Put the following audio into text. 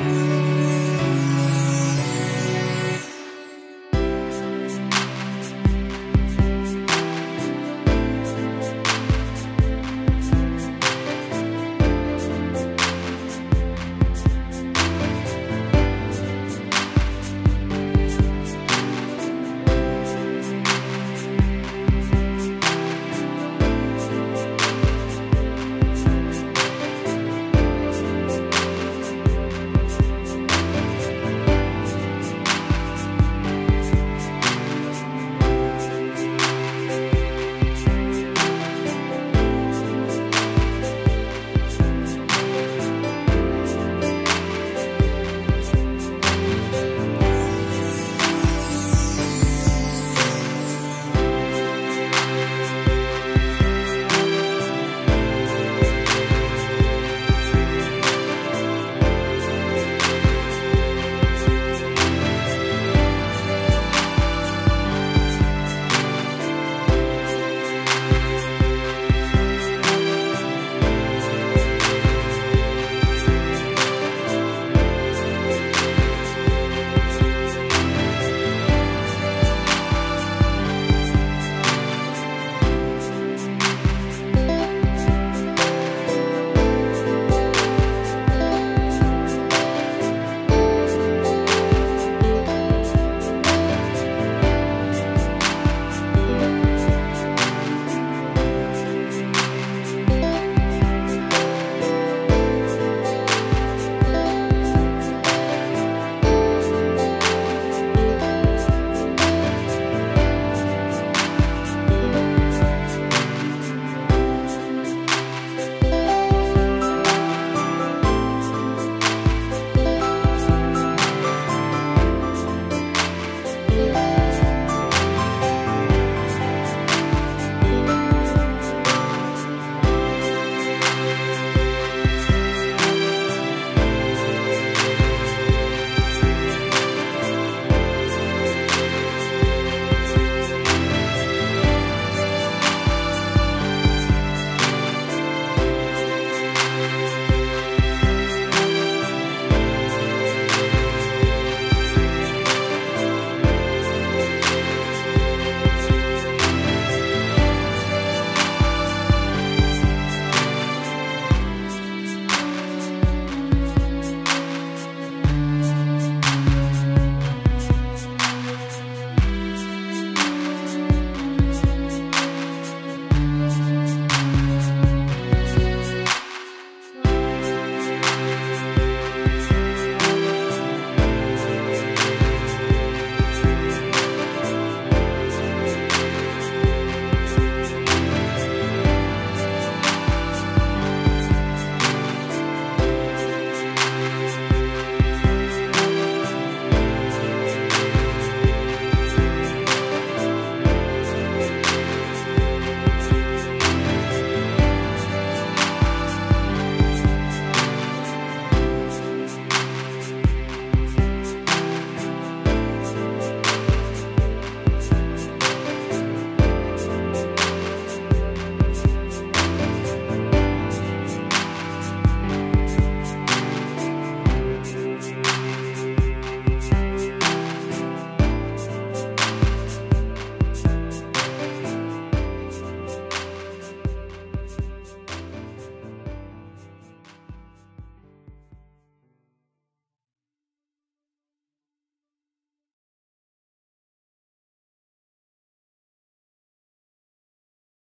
you.